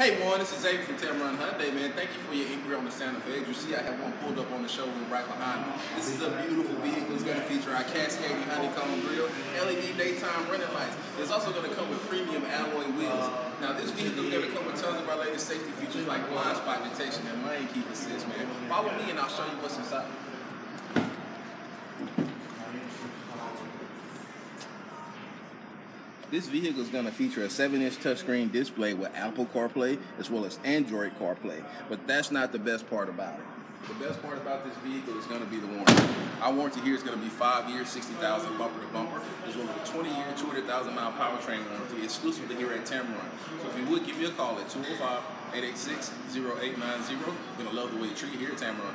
Hey Warren, this is Xavier from Tameron Hyundai, man. Thank you for your inquiry on the Santa Fe. You see, I have one pulled up on the showroom right behind me. This is a beautiful vehicle. It's going to feature our cascading honeycomb grille, LED daytime running lights. It's also going to come with premium alloy wheels. Now, this vehicle is going to come with tons of our latest safety features like blind spot detection and lane keep assist, man. Follow me and I'll show you what's inside. This vehicle is going to feature a 7-inch touchscreen display with Apple CarPlay as well as Android CarPlay. But that's not the best part about it. The best part about this vehicle is going to be the warranty. Our warranty here is going to be 5 years, 60,000 bumper to bumper, as well as a 20-year, 200,000 mile powertrain warranty exclusively here at Tameron. So if you would, give me a call at 205 886 0890. We're going to love the way you treat here at Tameron.